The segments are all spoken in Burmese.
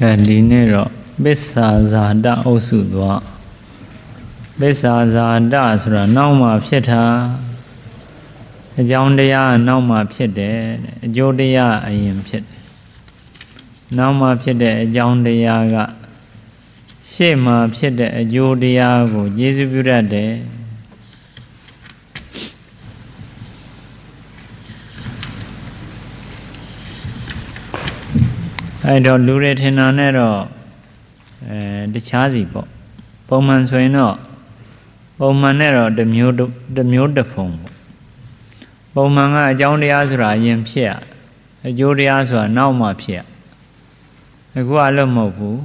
ကဲဒီနေ့တော့ပစ္စာဇာတအုပ်စုသွားပစ္စာဇာတဆိုတာနောက်မှဖြစ်တာအကြောင်းတရားနောက်မှဖြစ်တယ်အကျိုးတရားအရင်ဖြစ်တယ်နောက်မှဖြစ်တဲ့အကြောင်းတရားကရှေ့မှာဖြစ်တဲ့အကျိုးတရားကိုကျေစုပြုတတ်တယ် အဲ့တော့လူတွေထင်တာနဲ့တော့အဲတခြားစီပေါ့ပုံမှန်ဆိုရင်တော့ပုံမှန်နဲ့တော့တစ်မျိုးတစ်မျိုးတစ်ဖုံပေါ့ပုံမှန်ကအကြောင်းတရားဆိုတာအရင်ဖြစ်ရအကျိုးတရားဆိုတာနောက်မှဖြစ်ရအခုအလို့မဟုတ်ဘူး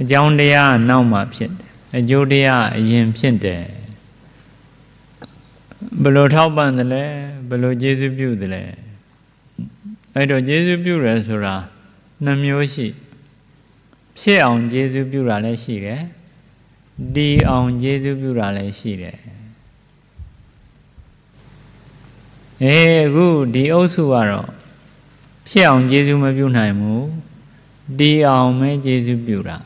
အကြောင်းတရားနောက်မှဖြစ်တယ်အကျိုးတရားအရင်ဖြစ်တယ်ဘယ်လိုထောက်ပံ့တယ်လဲဘယ်လိုကျေးဇူးပြုတယ်လဲ အဲ့တော့ကျေးဇူးပြုတယ်ဆိုတာနှမျိုးရှိ ဖြစ်အောင်ကျေးဇူးပြုတာလည်းရှိတယ်ဒီအောင်ကျေးဇူးပြုတာလည်းရှိတယ်အေးအခုဒီအုပ်စုကတော့ဖြစ်အောင်ကျေးဇူးမပြုနိုင်ဘူးဒီအောင်ပဲကျေးဇူးပြုတာ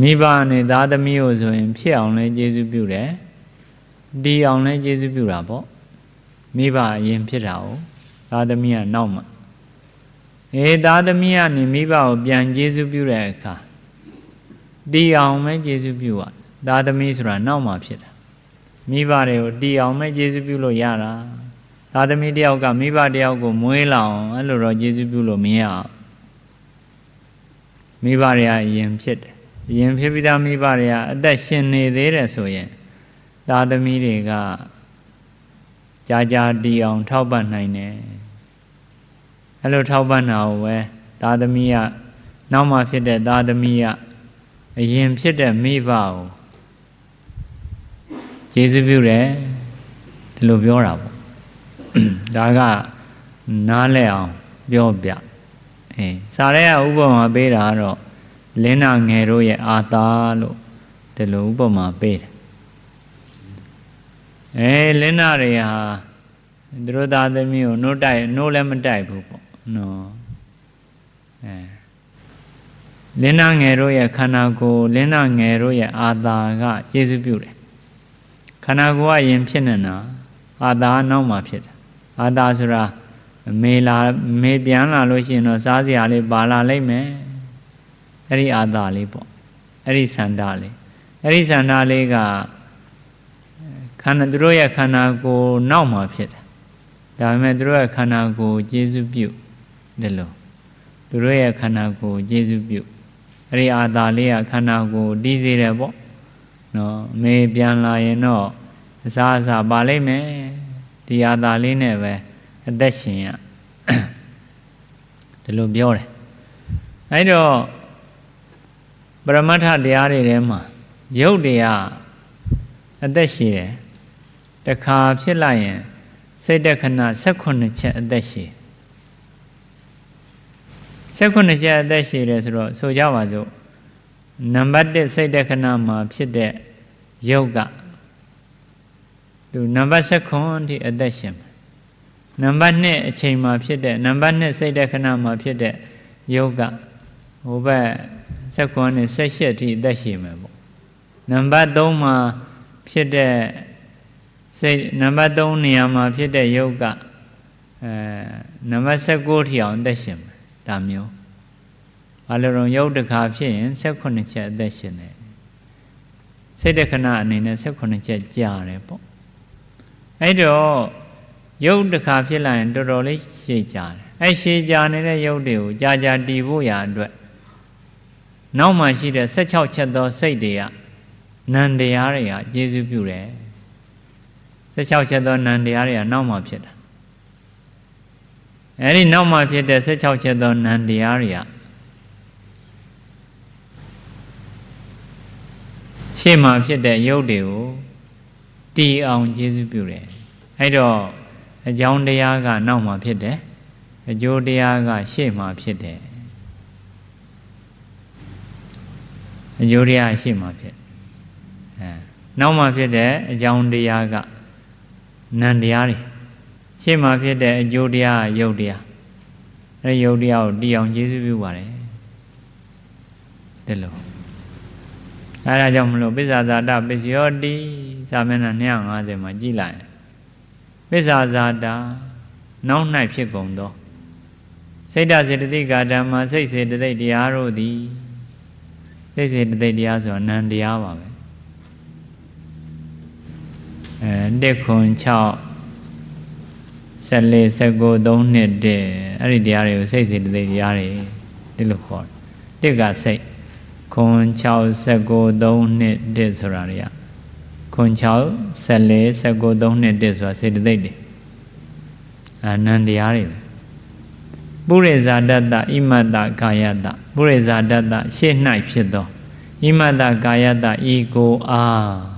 မိဘနဲ့သားသမီးကိုဆိုရင် ဖြစ်အောင်လည်းကျေးဇူးပြုတယ်ဒီအောင်လည်းကျေးဇူးပြုတာပေါ့ မိဘအရင်ဖြစ်တာ哦သားသမီးကနောက်မှအေးသားသမီးကနေမိဘကိုပြန်ကျေးဇူးပြုတဲ့အခါတီအောင်ပဲကျေးဇူးပြုရသားသမီးဆိုတာနောက်မှဖြစ်တာမိဘတွေကိုတီအောင်ပဲကျေးဇူးပြုလို့ရတာသားသမီးတယောက်ကမိဘတယောက်ကိုမွေးလောင်အဲ့လိုတော့ကျေးဇူးပြုလို့မရအောင်မိဘတွေကအရင်ဖြစ်တယ်အရင်ဖြစ်ပြီးသားမိဘတွေကအသက်ရှင်နေသေးတယ်ဆိုရင်သားသမီးတွေက ကြာကြာတီအောင် ထောက်ပံ့နိုင်တယ်အဲ့လိုထောက်ပံ့တာကိုပဲသားသမီးကနောက်မှဖြစ်တဲ့သားသမီးကအရင်ဖြစ်တဲ့မိဘကိုကျေးဇူးပြုတယ်ဒီလိုပြောတာပေါ့ဒါကနားလဲအောင်ပြောပြအဲစာရဲကဥပမာပေးတာကတော့လင်းနာငယ်တို့ရဲ့အာသာလို့ဒီလိုဥပမာပေးတယ် အဲလင်းနာတွေဟာသူတို့သားသမီးကိုနှုတ်တိုက်နှုတ်လည်းမတိုက်ဘူးပေါ့နော်အဲလင်းနာငယ်တို့ရဲ့ခန္ဓာကိုယ်လင်းနာငယ်တို့ရဲ့အာသာကကျေစုပြုတယ်ခန္ဓာကိုယ်ကယင်ဖြစ်နေတာအာသာနောက်မှဖြစ်တယ်အာသာဆိုတာမေလာမေပြန်လာလို့ရှိရင်တော့စားစရာလေးပါလာလိမ့်မယ်အဲ့ဒီအာသာလေးပေါ့အဲ့ဒီစန္ဒလေးအဲ့ဒီစန္ဒလေးကခ န္ဓာသူတို့ရဲ့ခန္ဓာကိုယ်နောက်မှဖြစ်တယ်ဒါပေမဲ့သူတို့ရဲ့ခန္ဓာကိုယ်ကျေစုပြုတယ်လို့သူတို့ရဲ့ခန္ဓာကိုယ်ကျေစုပြုအဲ့ဒီအာသာလေးကခန္ဓာကိုယ်တည်စေတယ်ပေါ့နော်မေပြန်လာရင်တော့အစားအစာပါလိမ့်မယ်ဒီအာသာလေးနဲ့ပဲအသက်ရှင်ရဒီလိုပြောတယ်အဲ့တော့ပရမတ္ထတရားတွေထဲမှာရုပ်တရားအသက်ရှိတယ် တခါဖြစ်လိုက်ရင်စိတ်တခဏ16ချက်အသက်ရှိ16ချက်အသက်ရှိတယ်ဆိုတော့ဆိုကြပါစို့နံပါတ်1စိတ်တခဏမှာဖြစ်တဲ့ယုတ်ကသူနံပါတ်16ထိအသက်ရှင်နံပါတ်2အချိန်မှာဖြစ်တဲ့နံပါတ်2စိတ်တခဏမှာဖြစ်တဲ့ယုတ်ကဟိုဘက်16နဲ့18ထိအသက်ရှင်မယ်ပေါ့နံပါတ်3မှာဖြစ်တဲ့ စိတ်နံပါတ်3နေရာမှာဖြစ်တဲ့ယုတ်ကအဲနံပါတ်16ထိအောင်အသက်ရှင်မယ်ဒါမျိုးဘာလို့တော့ယုတ်တခါဖြစ်ရင်16ချက်အသက်ရှင်တယ်စိတ်တခဏအနေနဲ့16ချက်ကြာတယ်ပေါ့အဲ့တော့ယုတ်တခါဖြစ်လာရင်တော်တော်လေးရှည်ကြာတယ်အဲ့ရှည်ကြာနေတဲ့ယုတ်တွေကိုကြာကြာတည်ဖို့ရာအတွက်နောက်မှရှိတဲ့16ချက်သောစိတ်တွေကနန္တရားတွေကကျေစုပြုတယ် 16ချက်သောနန္တရားတွေကနောက်မှဖြစ်တာအဲဒီနောက်မှဖြစ်တဲ့16ချက်သောနန္တရားတွေကရှေ့မှာဖြစ်တဲ့ရုပ်တွေကိုတီအောင်ကျေစုပြုတယ်အဲ့တော့အကြောင်းတရားကနောက်မှဖြစ်တယ်အကျိုးတရားကရှေ့မှာဖြစ်တယ်အကျိုးတရားရှေ့မှာဖြစ်အဲနောက်မှဖြစ်တဲ့အကြောင်းတရားက နံတရားတွေရှေ့မှာဖြစ်တဲ့အကျိုးတရားရုပ်တရားအဲဒီယုတ်တရားကိုတီအောင်ကျေးဇူးပြုပါတယ်ဒီလိုအဲဒါကြောင့်မလို့ပစ္ဆာဇာတပစ္စယောတိသာမဏေ250မှာကြည်လိုက်ပစ္ဆာဇာတာနောက်၌ဖြစ်ကုန်သောစိတ်တစေတသိက်ကာဓမ္မစိတ်စေတသိက်တရားတို့သည်စိတ်စေတသိက်တရားဆိုတာနံတရားပါပဲအဲ တက်ခွန်6 14 19 3နှစ်တည်းအဲ့ဒီတရားတွေကိုစိတ်စေတသိက်တရားတွေဒီလိုခေါ်တယ်တက်ကစိတ်ခွန်6 19 3နှစ်တည်းဆိုတာတွေကခွန်6 14 19 3နှစ်တည်းဆိုတာစေတသိက်တွေအာနန္တရားတွေပုရိဇာတတဣမတ္တကာယတပုရိဇာတတရှေ့၌ဖြစ်သောဣမတ္တကာယတဤကိုအား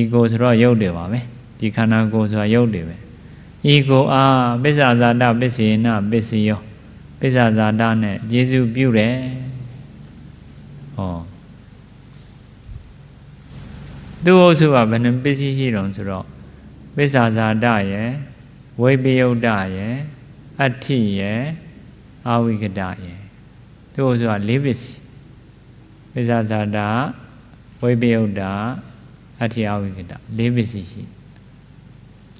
ဤကိုဆိုတော့ရုပ်တွေပါပဲဒီခန္ဓာကိုယ်ဆိုတာရုပ်တွေပဲဤကိုအားပစ္ဆာဇာတပစ္စေနပစ္စယောပစ္ဆာဇာတနဲ့ယေရှုပြုတယ်ဟောသူ့အုပ်စုကဘယ်နှပစ္စည်းရှိတုံးဆိုတော့ပစ္ဆာဇာတရယ်ဝိပယုတ်တရယ်အဋ္ဌိရယ်အာဝိကတရယ်သူ့အုပ်စုက၄ပစ္စည်းပစ္ဆာဇာတဝိပယုတ်တ အဋ္ဌိအာဝိကတ၄ပစ္စည်းရှိ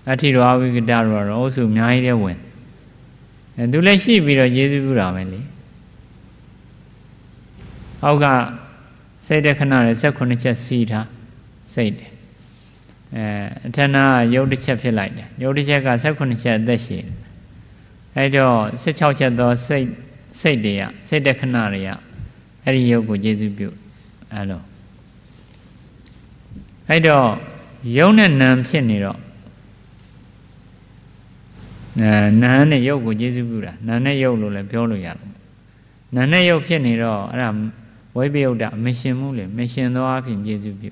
အဋ္ဌိရောအဝိကတရောတော့အုပ်စုအများကြီးတဲ့ဝင်အဲသူလည်းရှိပြီးတော့ယေရှုပြုတာပဲလေအောက်ကစိတ်တခဏနဲ့16ချက်စီးထားစိတ်တယ်အဲအထနာရုပ်တစ်ချက်ဖြစ်လိုက်တယ်ရုပ်တစ်ချက်က16ချက်အသက်ရှိတယ်အဲတော့16ချက်သောစိတ်စိတ်တွေကစိတ်တခဏတွေကအဲ့ဒီရုပ်ကိုယေရှုပြုအဲလို အဲ့တော့ယုံနဲ့နာမ်ဖြစ်နေတော့နာနာနဲ့ယုတ်ကိုကျေစုပြုတာနာနဲ့ယုတ်လို့လည်းပြောလို့ရတယ်နာနဲ့ယုတ်ဖြစ်နေတော့အဲ့ဒါဝိပယုတ်တာမရှင်ဘူးလေမရှင်သောအဖြစ်ကျေစုပြု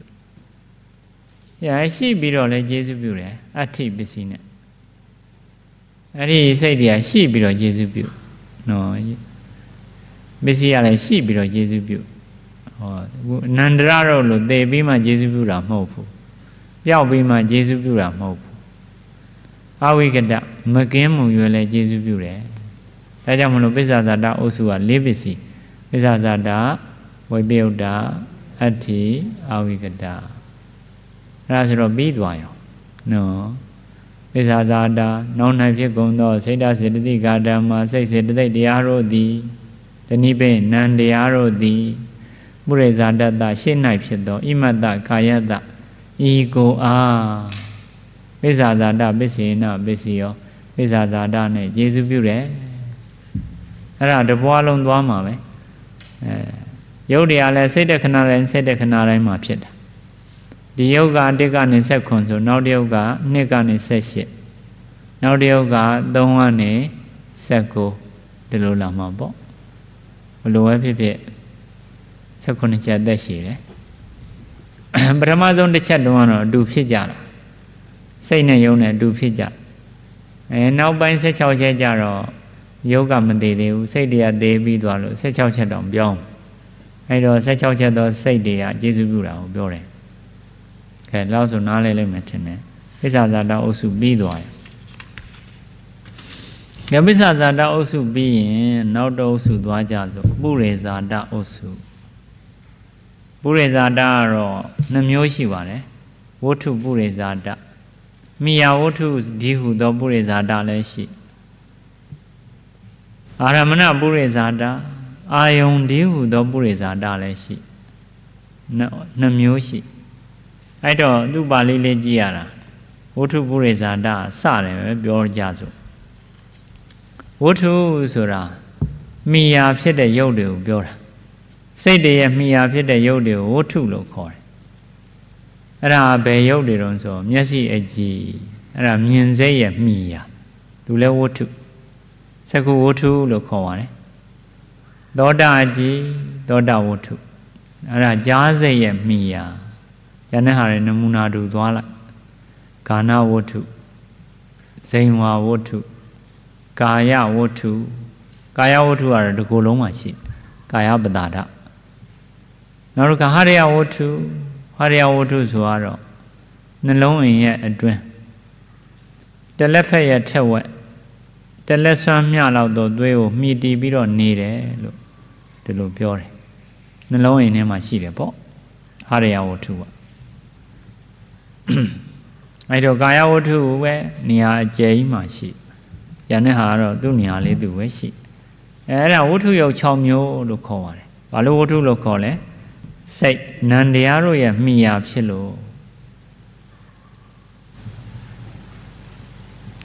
ရရှိပြီးတော့လည်းကျေစုပြုတယ်အဋ္ဌိပစ္စည်းနဲ့အဲ့ဒီစိတ်တွေကရှိပြီးတော့ကျေစုပြုနော်ပစ္စည်းကလည်းရှိပြီးတော့ကျေစုပြု ဟောအနန္တရတော့လို့သေပြီးမှကျေစုပြုတာမဟုတ်ဘူးပျောက်ပြီးမှကျေစုပြုတာမဟုတ်ဘူးအဝိကတမကင်းမှုရွယ်လဲကျေစုပြုတယ်ဒါကြောင့်မလို့ပိစ္ဆာဇာတအုပ်စုက၄ပစ္စည်းပိစ္ဆာဇာတဝိပယုတ်တာအဋ္ဌိအဝိကတအဲ့ဒါဆိုတော့ပြီးသွားရောနော်ပိစ္ဆာဇာတာနောက်နိုင်ဖြစ်ကုန်သောစိတ်ဓာစေတသိကာဓမ္မစိတ်စေတသိက်တရားတို့သည်တဏိပိနံတရားတို့သည် ပုရိဇာတတရှေ့၌ဖြစ်သောဣမတ္တကာယတဤကိုအားပိစ္ဆာဇာတပစ္စေနပစ္စည်းရောပိစ္ဆာဇာတနဲ့ယေရှုပြုတယ်အဲ့ဒါတပွားလုံးသွားမှာပဲအဲယုတ်တရားလဲစိတ်တခဏတိုင်းစိတ်တခဏတိုင်းမှာဖြစ်တာဒီယုတ်က1ကနေ7ခွန်ဆိုနောက်တစ်ယုတ်က2ကနေ78နောက်တစ်ယုတ်က3ကနေ19ဒီလိုလာမှာပေါ့ဘလိုပဲဖြစ်ဖြစ် 16ချက်သက်ရှိတယ်ပထမဆုံးတစ်ချက်တုန်းကတော့အတူဖြစ်ကြတာစိတ်နဲ့ယုံနဲ့အတူဖြစ်ကြအဲနောက်ပိုင်း16ချက်ကြတော့ယုတ်ကမသေးသေးဘူးစိတ်တွေကသေးပြီးသွားလို့16ချက်တော့ပြောင်းအဲတော့16ချက်တော့စိတ်တွေကကျေစုပြုတာကိုပြောတယ်ခဲလောက်ဆိုနားလဲလိမ့်မယ်ထင်တယ်ပိဿာဇာတအုပ်စုပြီးသွားတယ်ငပိဿာဇာတအုပ်စုပြီးရင်နောက်တော့အုပ်စုသွားကြဆိုပုရိဇာတအုပ်စု ပုရိဇာတကတော့နှမျိုးရှိပါတယ်ဝဋ္ထုပုရိဇာတမိယာဝတ္ထုဒီဟုသောပုရိဇာတလည်းရှိအာရမဏပုရိဇာတအာယုံဒီဟုသောပုရိဇာတလည်းရှိနှမျိုးရှိအဲ့တော့သူ့ပါဠိလေးကြည့်ရတာဝတ္ထုပုရိဇာတစတယ်ပဲပြောကြစို့ဝတ္ထုဆိုတာမိယာဖြစ်တဲ့ရုပ်တွေကိုပြောတာ စိတ်တည်းရဲ့မိယာဖြစ်တဲ့ရုပ်တွေကိုဝတ္ထုလို့ခေါ်တယ်အဲ့ဒါဘယ်ရုပ်တွေတုံးဆိုမျက်စိအကြည့်အဲ့ဒါမြင်စိတ်ရဲ့မိယာသူလဲဝတ္ထုသကုဝတ္ထုလို့ခေါ်ပါတယ်သောတာအကြည့်သောတာဝတ္ထုအဲ့ဒါကြားစိတ်ရဲ့မိယာဉာဏ်နဲ့ဟာရနမူနာတူသွားလိုက်ကာနဝတ္ထုဇိန်ဝါဝတ္ထုကာယဝတ္ထုကာယဝတ္ထုကတော့ဒီကိုယ်လုံးမှာရှိကာယပတာဒ နောက်တစ်ခါဟရိယဝတ္ထုဟာရယဝတ္ထုဆိုတော့နှလုံးအိမ်ရဲ့အတွင်းတလက်ဖက်ရဲ့ထက်ဝက်တလက်ဆွမ်းမျှလောက်တော့သွေးကိုမှီတီးပြီးတော့နေတယ်လို့ဒီလိုပြောတယ်နှလုံးအိမ်ထဲမှာရှိတယ်ပေါ့အာရယဝတ္ထုကအဲ့တော့ကာယဝတ္ထုပဲနေရာအကျယ်ကြီးမှာရှိရတဲ့ဟာကတော့သူ့နေရာလေးသူပဲရှိအဲအဲ့ဒါဝတ္ထုယုတ်6မျိုးလို့ခေါ်ပါတယ်ဘာလို့ဝတ္ထုလို့ခေါ်လဲ စိတ်နံတရားတို့ရဲ့မိယာဖြစ်လို့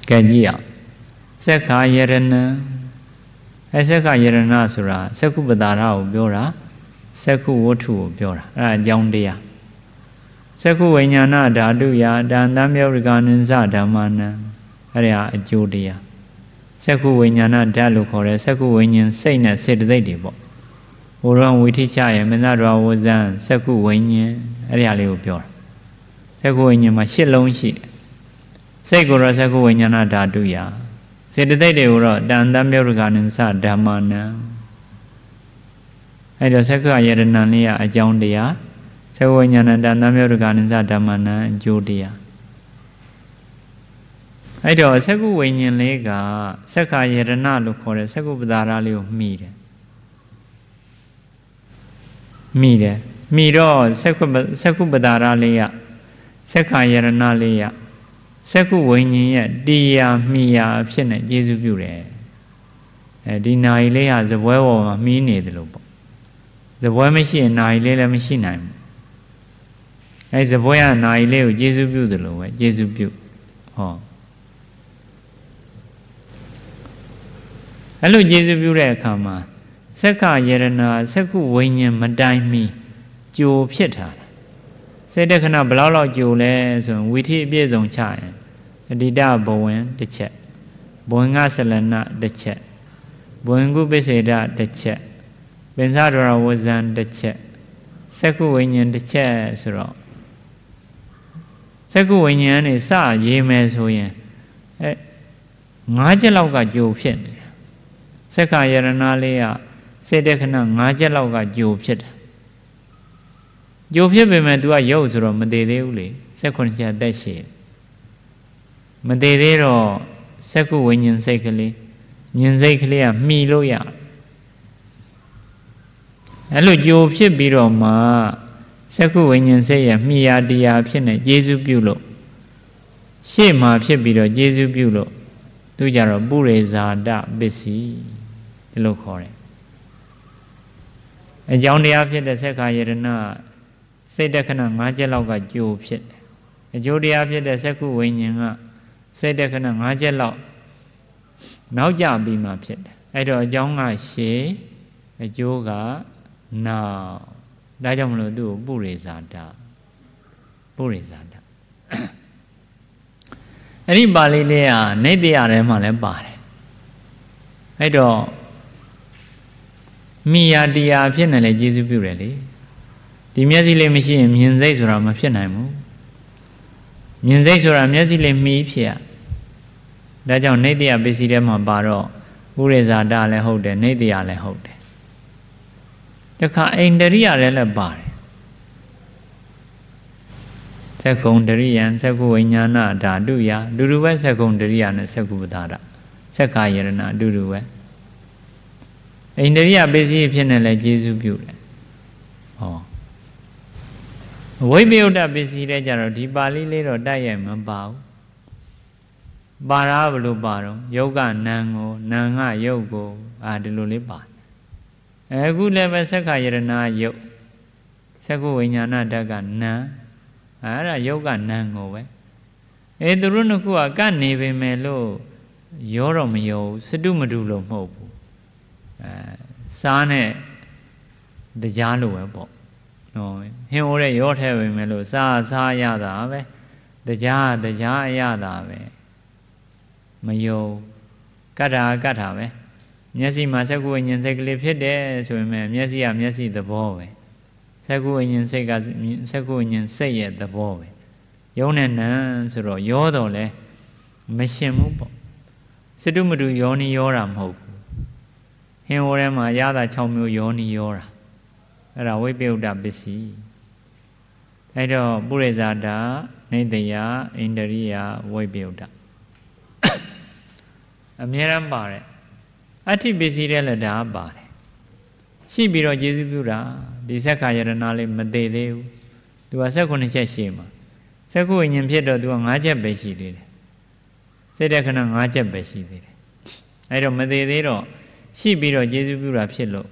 ကဲကြည့်အောင်စက္ခာယရဏအဲစက္ခာယရဏဆိုတာစက္ခုပတာရကိုပြောတာစက္ခုဝတ္ထုကိုပြောတာအဲ့ဒါအကြောင်းတရားစက္ခုဝိညာဏဓာတုယတန်တမြောရိကနိစ္စဓမ္မနံအဲ့ဒါအကျိုးတရားစက္ခုဝိညာဏဓာတ်လို့ခေါ်တယ်စက္ခုဝိညာဉ်စိတ်နဲ့စေတသိက်တွေပေါ့ ဘုရောဝိထိချရဲ့မင်းသားတော်ဝဇံစက္ခုဝိညာဉ်အဲ့ဒီအလေးကိုပြောတာစက္ခုဝိညာဉ်မှာရှစ်လုံးရှိတယ်စိတ်ကိုတော့စက္ခုဝိညာဏဓာတုယစေတသိက်တွေကိုတော့တန်တမြောရိကနိစ္စဓမ္မနံအဲ့တော့စက္ခယရဏလေးရအကြောင်းတရားသဝိညာဏတန်တမြောရကနိစ္စဓမ္မနံအကျိုးတရားအဲ့တော့သက္ကုဝိညာဉ်လေးကသက္ခယရဏလို့ခေါ်တဲ့သက္ကုပဒါရလေးကိုမှီတယ် မှီတယ်မှီတော့သက္ကုသက္ကုပဒါရလေးကသက္ခယရဏလေးကသက္ကုဝိညာဉ်ရဲ့တရားမှီရာဖြစ်နေကျေစုပြုတယ်အဲဒီနာရီလေးဟာဇပွဲပေါ်မှာမှီးနေတယ်လို့ပေါ့ဇပွဲမရှိရင်နာရီလေးလည်းမရှိနိုင်ဘူးအဲဇပွဲကနာရီလေးကိုကျေစုပြုသလိုပဲကျေစုပြုဟောအဲ့လိုကျေစုပြုတဲ့အခါမှာ စက္ခယရဏစက္ခုဝိညာဉ်မတိုင်မီကြိုဖြစ်တာစေတခဏဘလောက်လောက်ကြိုလဲဆိုရင်ဝီထိအပြည့်စုံချရင်အတိတဘဝင်တစ်ချက်ဘဝင်ကဆလနတစ်ချက်ဘဝင်ကုပိစေဒတစ်ချက်ပင်စဒရဝဇံတစ်ချက်စက္ခုဝိညာဉ်တစ်ချက်ဆိုတော့စက္ခုဝိညာဉ်ကနေစရေးမယ်ဆိုရင်အဲ၅ချက်လောက်ကကြိုဖြစ်နေတယ်စက္ခယရဏလေးက စေတခဏ၅ချက်လောက်ကကြိုဖြစ်တယ်ကြိုဖြစ်ပေမဲ့ तू ကရုပ်ဆိုတော့မသေးသေးဘူးလေစက္ခုချက်အသက်ရှိမသေးသေးတော့စက္ခုဝိညာဉ်စိတ်ကလေးဉာဏ်စိတ်ကလေးကမှီလို့ရအဲ့လိုကြိုဖြစ်ပြီးတော့မှစက္ခုဝိညာဉ်စိတ်ရဲ့မှီယာတရားဖြစ်နေကျေစုပြုလို့ရှေ့မှာဖြစ်ပြီးတော့ကျေစုပြုလို့သူကြတော့ပုရိဇာတပစ္စည်းဒီလိုခေါ်တယ် အကြောင်းတရားဖြစ်တဲ့စက္ခာယရဏစိတ်တခဏ၅ချက်လောက်ကကြိုဖြစ်တယ်အကျိုးတရားဖြစ်တဲ့စက္ခုဝိညာဉ်ကစိတ်တခဏ၅ချက်လောက်နောက်ကြပြီးမှဖြစ်တယ်အဲ့တော့အကြောင်းကရှေးအကျိုးကနောက်ဒါကြောင့်မလို့သူ့ကိုပုရိဇာတပုရိဇာတအဲ့ဒီပါဠိလေးကနေတရားထဲမှာလည်းပါတယ်အဲ့တော့ မိယာတရားဖြစ်နေလေကျေစုပြုတယ်လေဒီမျက်စိလေးမရှိရင်မြင်စိတ်ဆိုတာမဖြစ်နိုင်ဘူးမြင်စိတ်ဆိုတာမျက်စိလေးမှီဖြစ်ရဒါကြောင့်နေတရားပစ္စည်းထဲမှာပါတော့ပုရိဇာတလည်းဟုတ်တယ်နေတရားလည်းဟုတ်တယ်တခါအိန္ဒရိယလည်းလည်းပါတယ်သက္ကုံတရိယံသက္ကုဝိညာဏဓာတုယဒုရူပဲသက္ကုံတရိယနဲ့သက္ကုပဒါရသက္ခာယရဏဒုရူပဲ အိန္ဒရိယပစ္စည်းဖြစ်နေလဲကျေစုပြုတယ်ဟောဝိပယုဒ္ဓပစ္စည်းတဲ့ကြတော့ဒီပါဠိလေးတော့တိုက်ရိုက်မပါဘူးပါရဘလို့ပါတော့ယောဂနံကိုနံငယုတ်ကိုအာဒီလိုလေးပါအခုလည်းပဲသက္ခယရဏယုတ်သက္ကုဝိညာဏဓာတ်ကနံအဲ့ဒါယုတ်ကနံကိုပဲအဲသူတို့နှစ်ခုကကတ်နေပေမဲ့လို့ရောတော့မရောစတုမတုလို့မဟုတ်ဘူး အဲစားနဲ့တရားလိုပဲပေါ့နော်ဟင်းအိုးတဲ့ရောထဲပေမဲ့လို့စားစားရတာပဲတရားတရားအရတာပဲမယုံကတ်တာကတ်တာပဲမျက်စိမှာစက္ကုဝိညာဉ်စိတ်ကလေးဖြစ်တယ်ဆိုရင်မျက်စိကမျက်စိသဘောပဲစက္ကုဝိညာဉ်စိတ်ကစက္ကုဝိညာဉ်စိတ်ရဲ့သဘောပဲယုံနဲ့နံဆိုတော့ရောတော့လဲမရှင်ဘူးပေါ့စတုမတုယောနီယောတာမဟုတ်ဘူး ဟင်းဝထဲမှာရတာ6မျိုးယောနီယောတာအဲ့ဒါဝိပယုဒ္ဓပစ္စည်းအဲ့တော့ပုရိဇာတာနေတယအိန္ဒရိယဝိပယုဒ္ဓအမြဲတမ်းပါတယ်အဋ္ဌိပစ္စည်းတဲ့လည်းဒါပါတယ်ရှိပြီးတော့ယေရှုပြုတာဒီဆက်ခါယရဏလေးမသေးသေးဘူးသူက၁၉ချက်ရှိမှာစက္ခုဝိညာဉ်ဖြစ်တော့သူက၅ချက်ပဲရှိသေးတယ်စိတ်တဲ့ခဏ၅ချက်ပဲရှိသေးတယ်အဲ့တော့မသေးသေးတော့ ရှိပြီးတော့ယေရှုပြုတာဖြစ်လို့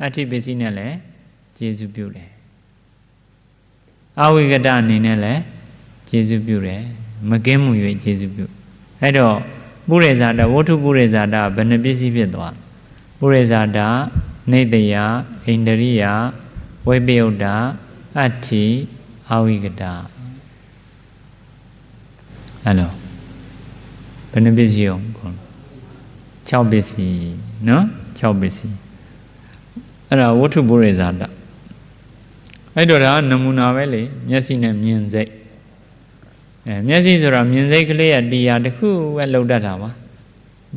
အဋ္ဌိပစ္စည်းနဲ့လည်းယေရှုပြုတယ်အဝိကတအနေနဲ့လည်းယေရှုပြုတယ်မကင်းမှု၍ယေရှုပြုအဲ့တော့ပုရိဇာတဝဋ္ထုပုရိဇာတဘယ်နှပစ္စည်းဖြစ်သွားပုရိဇာတနေတယဣန္ဒရိယဝိပယုတ်တာအဋ္ဌိအဝိကတအဲ့လိုဘယ်နှပစ္စည်းအောင်ခေါ်6ပစ္စည်းနော်6ပစ္စည်းအဲ့ဒါဝဋ္ထုပုရိဇာတအဲ့တော့ဒါနမူနာပဲလေမျက်စိနဲ့မြင်စိတ်အဲမျက်စိဆိုတာမြင်စိတ်ကလေးရတရားတစ်ခုပဲလောက်တတ်တာပါ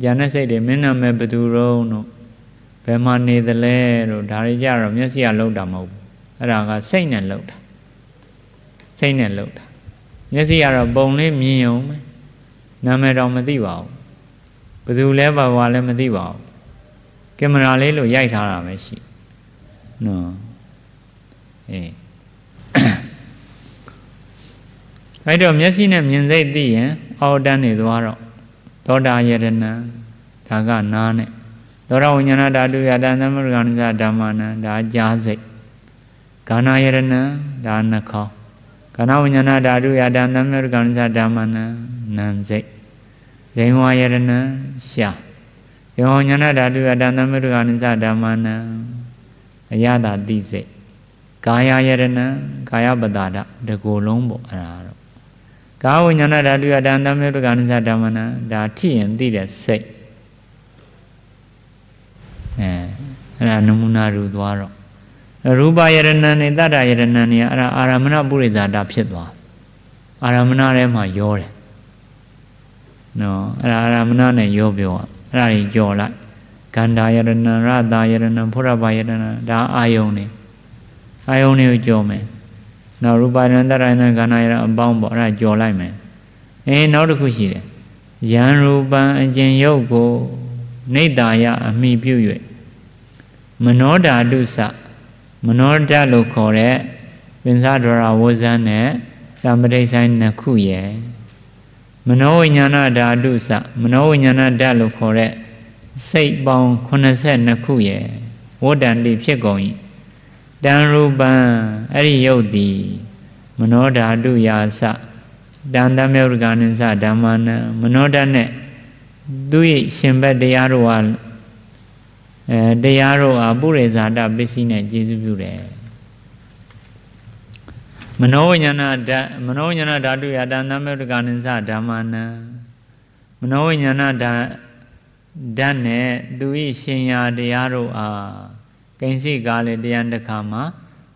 ဉာဏ်နဲ့စိတ်တွေမင်းနာမဲ့ဘသူရုံးတို့ဘယ်မှာနေသလဲတို့ဒါတွေကြတော့မျက်စိကလောက်တာမဟုတ်ဘူးအဲ့ဒါကစိတ်နဲ့လောက်တာစိတ်နဲ့လောက်တာမျက်စိကတော့ပုံလေးမြင်အောင်ပဲနာမည်တော့မသိပါဘူးဘယ်သူလဲပါဘာလဲမသိပါဘူး ကင်မရာလေးလို့ရိုက်ထားတာပဲရှိနော်အေးအဲ့တော့မျက်စိနဲ့မြင်စိတ်သိရင်အောက်တန်းနေသွားတော့သောတာယရဏဒါကနားနဲ့သောတာဝိညာဏဓာတုယတန်သမုဒ္ဒကနိစ္စဓမ္မနံဒါကြားစိတ်ကာနာယရဏဒါနှခေါင်းကာနဝိညာဏဓာတုယတန်သမုဒ္ဒကနိစ္စဓမ္မနံနံစိတ်ဇိဝယရဏရှာ ယောညာဏဓာတုယတန်သမုဒ္ဒကနိစ္စဓမ္မနံအယတာတိစိတ်ကာယယရဏကာယပတာဒတကူလုံးပေါ့အဲ့ဒါတော့ကာဝိညာဏဓာတုယတန်သမုဒ္ဒကနိစ္စဓမ္မနံဒါထိရင်သိတဲ့စိတ်အဲအဲ့ဒါနမူနာရူသွားတော့ရူပယရဏနဲ့တတ္တယရဏနဲ့အဲ့ဒါအာရမဏပုရိဇာတာဖြစ်သွားအာရမဏထဲမှာရောတယ်နော်အဲ့ဒါအာရမဏနဲ့ရောပြော အဲ့ဒါကြီးကြော်လိုက်ကန္တာယရဏရတာယရဏဖုရဘာယရဏဒါအာယုန်နေအာယုန်တွေကိုကြော်မယ်နောက်ရူပယရဏတတ္တယရဏကန္နာယရဏအပေါင်းပေါ့အဲ့ဒါကြော်လိုက်မယ်အေးနောက်တစ်ခုရှိတယ်ယံရူပံအကျင်ယုတ်ကိုနေတာယအမိပြု၍မနောဓာတုစမနောဓာလို့ခေါ်တဲ့ပင်စားဒရဝဇန်နဲ့တမ္ပတိဆိုင်နှစ်ခုရဲ့ မနောဝိညာဏဓာတုစမနောဝိညာဏဓာတ်လို့ခေါ်တဲ့စိတ်ပေါင်း82ခုရဲ့ဝတ္တန်တိဖြစ်ကုန်၏တံရူပံအဲ့ဒီယုတ်သည်မနောဓာတုယာစတန်တမေဥဒ္ဒကနိသဓမ္မနံမနောဓာတ်နဲ့သူ၏ရှင်ဘက်တရားတို့ဟာအဲတရားတို့ဟာပုရိဇာတပစ္စည်းနဲ့ကျေစုပြုတယ် မနောဝိညာဏဓာတ်မနောဝိညာဏဓာတုယတန်သမုဒ္ဒကနိသဓမ္မနံမနောဝိညာဏဓာတ်ဓာတ်နဲ့သူဤရှင်ရာတရားတို့အားကိဉ္စိကားလေတရားတစ်ခါမှာ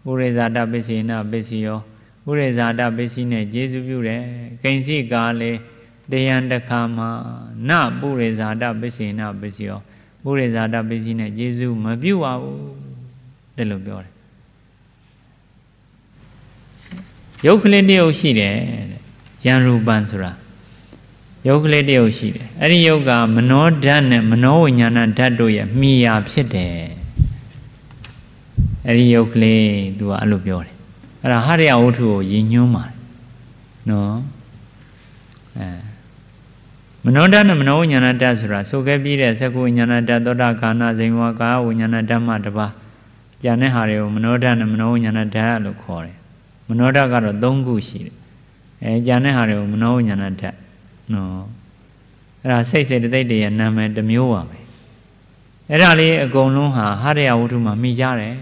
ပုရိဇာတပစ္စေနပစ္စယောပုရိဇာတပစ္စည်းနဲ့ကျေစုပြုတယ်ကိဉ္စိကားလေတရားတစ်ခါမှာနပုရိဇာတပစ္စေနပစ္စယောပုရိဇာတပစ္စည်းနဲ့ကျေစုမပြုပါဘူးတဲ့လို့ပြောတယ် ရုပ်ကလေးတရုပ်ရှိတယ်တဲ့ယံရူပံဆိုတာရုပ်ကလေးတရုပ်ရှိတယ်အဲ့ဒီရုပ်ကမနောဓာတ်နဲ့မနောဝိညာဏဓာတ်တို့ရဲ့မိယာဖြစ်တယ်အဲ့ဒီရုပ်ကလေးသူကအဲ့လိုပြောတယ်အဲ့ဒါဟရိယဝတ္ထုကိုရည်ညွှန်းပါတယ်နော်အဲမနောဓာတ်နဲ့မနောဝိညာဏဓာတ်ဆိုတာဆိုခဲ့ပြီးတဲ့သက္ကဝိညာဏဓာတ်သောတာကာဏဇိမ်ဝကာဝိညာဏဓမ္မတပါးကျန်တဲ့ဟာတွေကိုမနောဓာတ်နဲ့မနောဝိညာဏဓာတ်လို့ခေါ်တယ် မနောဓာတ်ကတော့၃ခုရှိတယ်အဲကြံတဲ့ဟာတွေကိုမနောဝိညာဏဓာတ်နော်အဲ့ဒါစိတ်စေတသိက်တွေရဲ့နာမည်တစ်မျိုးပါပဲအဲ့ဒါလေးအကုန်လုံးဟာဟရယဝတ္ထုမှာမိကြတယ်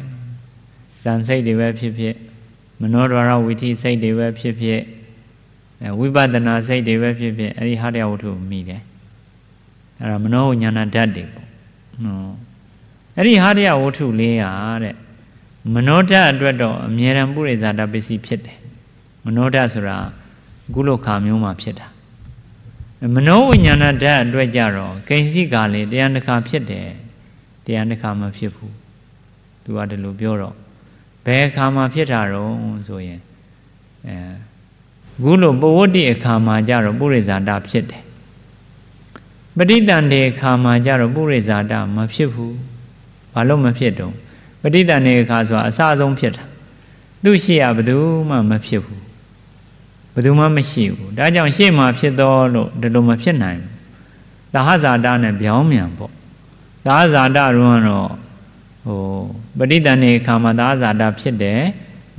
ဇန်စိတ်တွေပဲဖြစ်ဖြစ်မနောဒွါရဝိထိစိတ်တွေပဲဖြစ်ဖြစ်ဝိပဿနာစိတ်တွေပဲဖြစ်ဖြစ်အဲ့ဒီဟရယဝတ္ထုမိတယ်အဲ့ဒါမနောဝိညာဏဓာတ်တွေပေါ့နော်အဲ့ဒီဟရယဝတ္ထုလေးဟာတဲ့ မနောဓာတ်အတွက်တော့အမြဲတမ်းပုရိဇာတပစ္စည်းဖြစ်တယ်မနောဓာတ်ဆိုတာကုလခါမျိုးမှာဖြစ်တာမနောဝိညာဏဓာတ်အတွက်ကြတော့ကိဉ္စိကလည်းတရားတစ်ခါဖြစ်တယ်တရားတစ်ခါမဖြစ်ဘူးသူကဒီလိုပြောတော့ဘယ်အခါမှာဖြစ်တာတော့ဆိုရင်အဲခုလိုပဝတ္တိအခါမှာကြတော့ပုရိဇာတဖြစ်တယ်ပဋိတန်တေခါမှာကြတော့ပုရိဇာတမဖြစ်ဘူးဘာလို့မဖြစ်တော့ ပဋိတန်တေခါဆိုတာအစအဆုံးဖြစ်တာသူရှိရဘယ်သူမှမဖြစ်ဘူးဘယ်သူမှမရှိဘူးဒါကြောင့်ရှေ့မှာဖြစ်တော့လို့ဒီလိုမဖြစ်နိုင်ဘူးသာဟဇာတနဲ့ပြောင်းမြန်ပေါ့သာဟဇာတရုံးကတော့ဟိုပဋိတန်တေခါမှာသာဟဇာတဖြစ်တယ်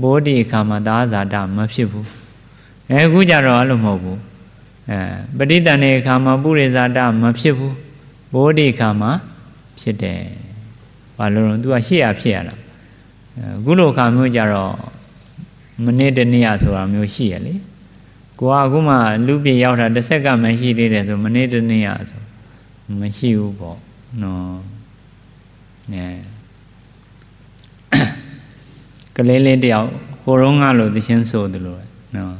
ဘိုးဒီခါမှာသာဟဇာတမဖြစ်ဘူးအဲအခုကြတော့အဲ့လိုမဟုတ်ဘူးအဲပဋိတန်တဲ့အခါမှာပုရိဇာတမဖြစ်ဘူးဘိုးဒီအခါမှာဖြစ်တယ် ဘာလို့လဲ तू ကရှေ့ရဖြစ်ရတာအခုလိုအခါမျိုးကြတော့မနေ့တနေ့ရဆိုတာမျိုးရှိရလေကိုကအခုမှလူပြရောက်တာတစ်ဆက်ကမှရှိသေးတယ်ဆိုမနေ့တနေ့ရဆိုမရှိဘူးပေါ့နော်နဲကလေးလေးတယောက်ဟိုတော့ငါလို့သချင်းဆိုတယ်လို့နော်